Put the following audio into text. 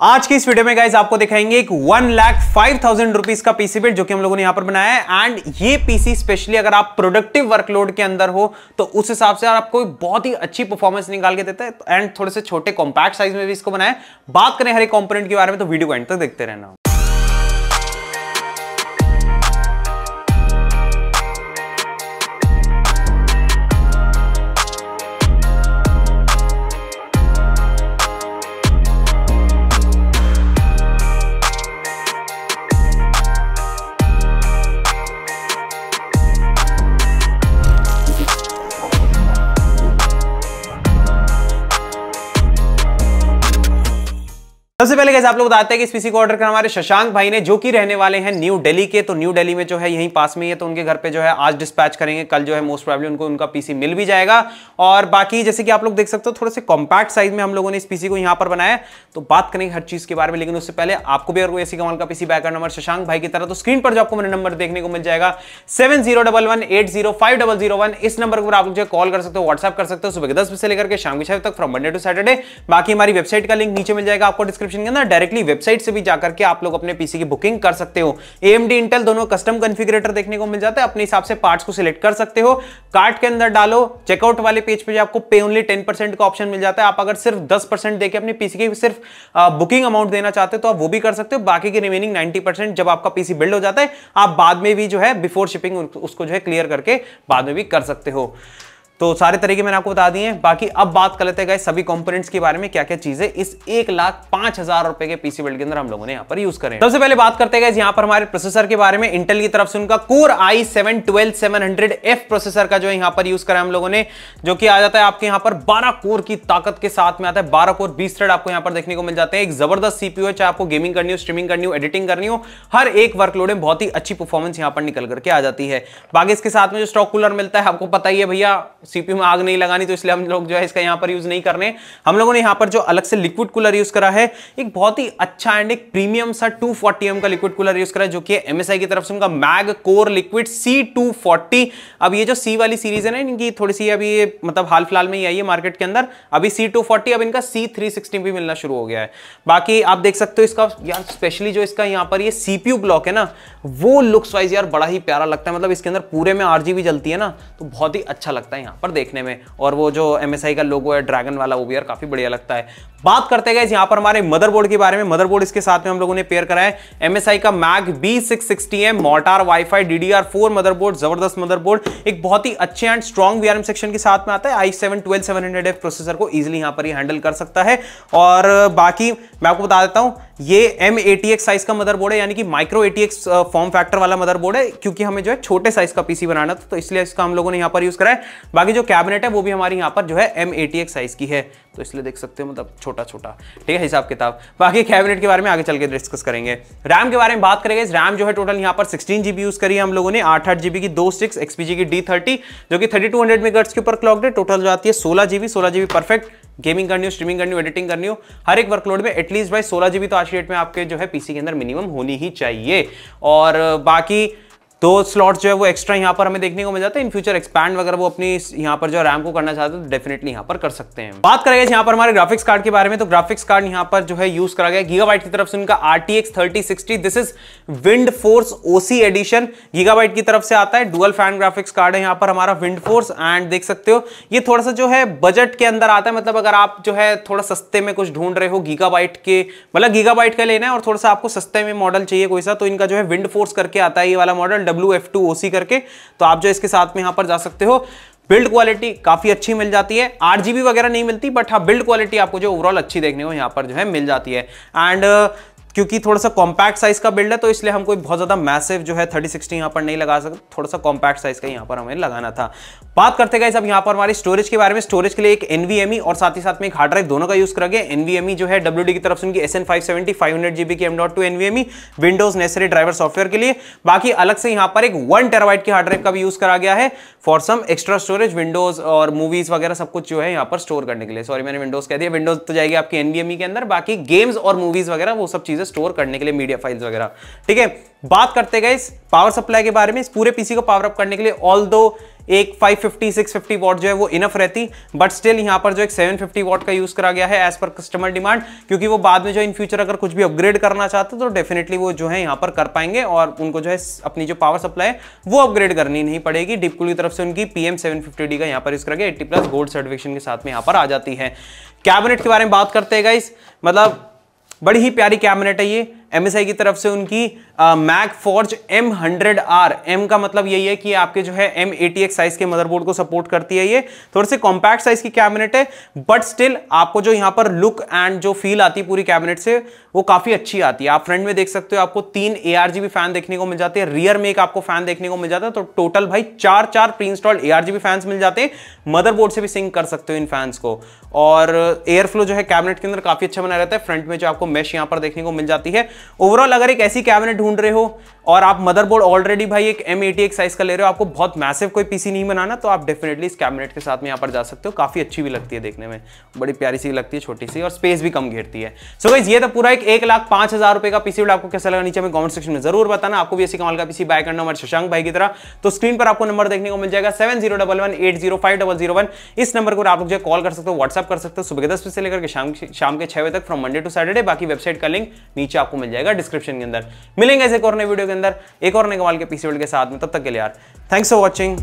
आज की इस वीडियो में गाइज़ आपको दिखाएँगे एक one lakh five thousand rupees का पीसी बिल्ड जो कि हम लोगों ने यहाँ पर बनाया है। एंड ये पीसी स्पेशली अगर आप प्रोडक्टिव वर्कलोड के अंदर हो तो उस हिसाब से आपको बहुत ही अच्छी परफॉर्मेंस निकाल के देता है। एंड थोड़े से छोटे कॉम्पैक्ट साइज़ में भी इसको बनाया बात करें हर एक कॉम्पोनेंट के बारे में तो वीडियो को एंड तक देखते रहना। सबसे पहले कैसे आप लोग बताते हैं कि इस पीसी को ऑर्डर कर हमारे शशांक भाई ने, जो कि रहने वाले हैं न्यू दिल्ली के तो न्यू दिल्ली में जो है यहीं पास में ही है तो उनके घर पे जो है आज डिस्पैच करेंगे। कल जो है मोस्ट प्रॉब्लम उनको, उनका पीसी मिल भी जाएगा। और बाकी जैसे कि आप लोग देख सकते हो, थोड़े से कॉम्पैक्ट साइज़ में हम लोगों ने इस पीसी को यहाँ पर बनाया तो बात करेंगे हर चीज़ के बारे में, लेकिन उससे पहले आपको भी अगर कोई ऐसी कमाल का पीसी बैकर नंबर शशांक भाई की तरह तो स्क्रीन पर जो आपको मेरा नंबर देखने को मिल जाएगा सेवन इस नंबर पर आप लोग कॉल कर सकते हो व्हाट्सएप कर सकते हो, सुबह दस बजे से लेकर के शाम के छह तक फ्रॉम मंडे टू सैटरडे बाकी हमारी वेबसाइट का लिंक नीचे मिल जाएगा, आपको डिस्क्रिप्शन के अंदर डायरेक्टली वेबसाइट से भी जाकर के आप लोग अपने पीसी की बुकिंग कर सकते हो। एएमडी इंटेल दोनों कस्टम कॉन्फ़िगरेटर देखने को मिल जाता है। अपने हिसाब से पार्ट्स को सिलेक्ट कर सकते हो। कार्ट के अंदर डालो चेकआउट वाले पेज पे आपको पे ओनली 10% का ऑप्शन मिल जाता है। आप अगर सिर्फ़ 10% देके अपने पीसी की सिर्फ़ बुकिंग अमाउंट देना चाहते हो तो आप वो भी कर सकते हो। बाकी की रिमेनिंग 90% जब आपका पीसी बिल्ड हो जाता है, आप बाद में भी जो है बिफोर शिपिंग उसको जो है क्लियर करके बाद में भी कर सकते हो। तो सारे तरीके मैंने आपको बता दिए बाकी अब बात कर लेते हैं सभी कंपोनेंट्स के बारे में क्या क्या चीज़ें इस एक लाख पाँच हज़ार रुपए के पीसी बिल्ड के अंदर हम लोगों ने यहाँ पर यूज़ करें। सबसे पहले बात करते हैं यहाँ पर हमारे प्रोसेसर के बारे में। इंटेल की तरफ़ से उनका core i seven twelve seven hundred F processor का जो है यहाँ पर यूज़ करा है हम लोगों ने, जो कि आ जाता है आपके यहाँ पर बारह कोर की ताकत के साथ में आता है। बारह कोर बीस थ्रेड आपको यहाँ पर देखने को मिल जाते हैं। एक ज़बरदस्त सीपीओ है, चाहे आपको गेमिंग करनी हो स्ट्रीमिंग करनी हो एडिटिंग करनी हो, हर एक वर्कलोड में बहुत ही अच्छी परफॉर्मेंस यहाँ पर निकल करके आ जाती है। बाकी इसके साथ में जो स्टॉक कूलर मिलता है, आपको पता ही है भैया सीपीयू में आग नहीं लगानी तो इसलिए हम लोग जो है इसका यहाँ पर यूज़ नहीं करने। हम लोगों ने यहाँ पर जो अलग से लिक्विड कूलर यूज़ करा है, एक बहुत ही अच्छा एंड एक प्रीमियम सा 240 एम का लिक्विड कूलर यूज़ करा है, जो कि एमएसआई की तरफ़ से उनका MAG core liquid C two forty अब ये जो सी वाली सीरीज़ है ना, इनकी थोड़ी सी अभी मतलब हाल फ़िलहाल में ही आई है मार्केट के अंदर, अभी सी टू फोर्टी अब इनका सी थ्री भी मिलना शुरू हो गया है। बाकी आप देख सकते हो इसका यार स्पेशली जो इसका यहाँ पर ये सीपीयू ब्लॉक है ना, वो लुक्स वाइज यार बड़ा ही प्यारा लगता है। मतलब इसके अंदर पूरे में आरजीबी जलती है ना तो बहुत ही अच्छा लगता है यहाँ पर देखने में। और वो जो एमएसआई का लोगो है ड्रैगन वाला, वो भी यार काफ़ी बढ़िया लगता है। बात करते गए यहाँ पर हमारे मदरबोर्ड के बारे में। मदरबोर्ड इसके साथ में हम लोगों ने पेयर करा है। एमएसआई का MAG B six sixty M mortar WiFi DDR four motherboard ज़बरदस्त मदरबोर्ड एक बहुत ही अच्छे एंड स्ट्रॉन्ग वीआरएम सेक्शन के साथ में आता है। I seven twelve seven hundred F processor को इजिली यहाँ पर हैंडल कर सकता है। और बाकी, मैं आपको बता देता हूँ ये एमएटीएक्स साइज़ का मदरबोर्ड है, यानी कि माइक्रो एटीएक्स फॉर्म फैक्टर वाला मदरबोर्ड है, क्योंकि हमें जो है छोटे साइज़ का पीसी बनाना था तो इसलिए इसका हम लोगों ने यहाँ पर यूज़ कराया बाकी जो कैबिनेट है, वो भी हमारी यहाँ पर जो है एम साइज़ की है। तो इसलिए देख सकते हो मतलब छोटा छोटा ठीक है, हिसाब किताब। बाकी कैबिनेट के बारे में आगे चल के डिस्कस करेंगे। रैम के बारे में बात करेंगे। रैम जो है टोटल यहाँ पर सिक्सटीन जीबी यूज़ करी है हम लोगों ने। आठ आठ जीबी की, दो सिक्स एक्सपीजी की डी थर्टी जो कि थर्टी टू हंड्रेड मेगाट्स के ऊपर क्लॉक है। टोटल जाती है सोलह जीबी सोलह जीबी परफेक्ट गेमिंग करनी हो स्ट्रीमिंग करनी हो एडिटिंग करनी हो, हर एक वर्कलोड में एटलीस्ट भाई सोलह जीबी तो आज डेट में आपके जो है पीसी के अंदर मिनिमम होनी ही चाहिए। और बाकी दो स्लॉट जो है वो एक्स्ट्रा यहाँ पर हमें देखने को मिल जाता है। इन फ्यूचर एक्सपैंड वगैरह वो अपनी यहाँ पर जो रैम को करना चाहते हैं तो डेफिनेटली यहाँ पर कर सकते हैं। बात करेंगे यहाँ पर हमारे ग्राफिक्स कार्ड के बारे में तो ग्राफिक्स कार्ड यहाँ पर जो है यूज़ करा गया गीगाबाइट की तरफ़ से उनका R T X this is wind force OC edition Gigabyte की तरफ़ से आता है डुअल फ़ैन ग्राफिक्स कार्ड है यहाँ पर हमारा विंड फोर्स एंड देख सकते हो, ये थोड़ा सा जो है बजट के अंदर आता है। मतलब अगर आप जो है थोड़ा सस्ते में कुछ ढूंढ रहे हो गीगाबाइट के मतलब गीगाबाइट का लेना है और थोड़ा सा आपको सस्ते में मॉडल चाहिए कोई सा तो इनका जो है विंड फोर्स करके आता है ये वाला model W F two O C करके तो आप जो इसके साथ में यहाँ पर जा सकते हो। बिल्ड क्वालिटी काफ़ी अच्छी मिल जाती है। आठ वगैरह नहीं मिलती बट हाँ बिल्ड क्वालिटी आपको जो ओवरऑल अच्छी देखने को यहाँ पर जो है मिल जाती है। एंड क्योंकि थोड़ा सा कॉम्पैक्ट साइज़ का बिल्ड है तो इसलिए हम कोई बहुत ज़्यादा मैसिव जो है थर्टी सिक्सटी यहाँ पर नहीं लगा सकते। थोड़ा सा कॉम्पैक्ट साइज़ का यहाँ पर हमें लगाना था। बात करते गए सब यहाँ पर हमारी स्टोरेज के बारे में। स्टोरेज के लिए एक एनवीएमई और साथ ही साथ में एक हार्ड ड्राइव दोनों का यूज़ करेंगे। एनवीएमई जो है WD की तरफ़ से उनकी S N five seventy five hundred GB की M dot two NVMe Windows necessary driver software के लिए। बाकी अलग से यहाँ पर एक वन टेराबाइट की हार्ड ड्राइव का भी यूज़ करा गया है for some extra storage Windows और मूवीज़ वगैरह सब कुछ जो है यहाँ पर स्टोर करने के लिए। सॉरी मैंने विंडोज़ कह दिया। विंडोज़ तो जाएगी आपकी एनवीएमई के अंदर। बाकी गेम्स और मूवीज़ वगैरह वो सब चीज़ें स्टोर करने के लिए मीडिया फाइल्स वगैरह। ठीक है? बात करते गए इस पावर सप्लाई के बारे में। इस पूरे पीसी को पावर अप करने के लिए ऑल दो एक 550 650 वॉट जो है वो इनफ रहती बट स्टिल यहाँ पर जो एक 750 वॉट का यूज़ करा गया है एज पर कस्टमर डिमांड क्योंकि वो बाद में जो इन फ्यूचर अगर कुछ भी अपग्रेड करना चाहते तो डेफिनेटली वो जो है यहाँ पर कर पाएँगे और उनको जो है अपनी जो पावर सप्लाई है, वो अपग्रेड करनी नहीं पड़ेगी। डिपकुल की तरफ़ से उनकी सेवन फिफ्टी का यहाँ पर यूज़ करके एट्टी प्लस गोल्ड सर्टिफिकेशन के साथ में यहाँ पर आ जाती है। कैबिनेट के बारे में बात करते हैं गाइस मतलब बड़ी ही प्यारी कैबिनेट है ये एमएसआई की तरफ़ से उनकी। MAG forge M hundred R M का मतलब यही है कि आपके जो है एम एटी साइज़ के मदरबोर्ड को सपोर्ट करती है ये। थोड़े से कॉम्पैक्ट साइज़ की कैबिनेट है बट स्टिल आपको जो यहाँ पर लुक एंड जो फील आती है पूरी कैबिनेट से, वो काफ़ी अच्छी आती है। आप फ्रंट में देख सकते हो आपको तीन ए फ़ैन देखने को मिल जाते हैं रियर में एक आपको फ़ैन देखने को मिल जाता है तो टोटल भाई चार चार प्री इंस्टॉल्ड ए फ़ैन मिल जाते हैं। मदरबोर्ड से भी सिंक कर सकते हो इन फैंस को। और एयर फ्लो जो है कैबिनेट के अंदर काफ़ी अच्छा बना रहता है फ्रंट में जो आपको मेश यहाँ पर देखने को मिल जाती है। ओवरऑल अगर एक ऐसी कैबिनेट ढूंढ रहे हो और आप मदरबोर्ड ऑलरेडी भाई एक एम एटी साइज़ का ले रहे हो, आपको बहुत मैसिव कोई पीसी नहीं बनाना तो आप डेफिनेटली इस कैबिनेट के साथ में यहाँ पर जा सकते हो। काफ़ी अच्छी भी लगती है देखने में। बड़ी प्यारी सी लगती है, छोटी सी, और स्पेस भी कम घेरती है। सो so ये तो पूरा एक एक लाख पाँच हज़ार रुपए का पीसी आपको कैसा लगा नीचे में कमेंट सेक्शन में ज़रूर बताना। आपको भी ऐसी कमाल का पीसी बाय करना हमारे शशांक भाई की तरह। तो स्क्रीन पर आपको नंबर देखने को मिल जाएगा सेवन इस नंबर को आप लोग कॉल कर सकते हो व्हाट्सअप कर सकते हो, सुबह दस बजे से लेकर शाम के छह बजे तक फ्रॉम मंडे टू सैटरडे बाकी वेबसाइट का लिंक नीचे आपको मिल जाएगा डिस्क्रिप्शन के अंदर। मिलेंगे ऐसे कोरने वीडियो के अंदर, एक और निकवाल के पीसी के साथ में, तब तक के लिए यार थैंक्स फॉर वॉचिंग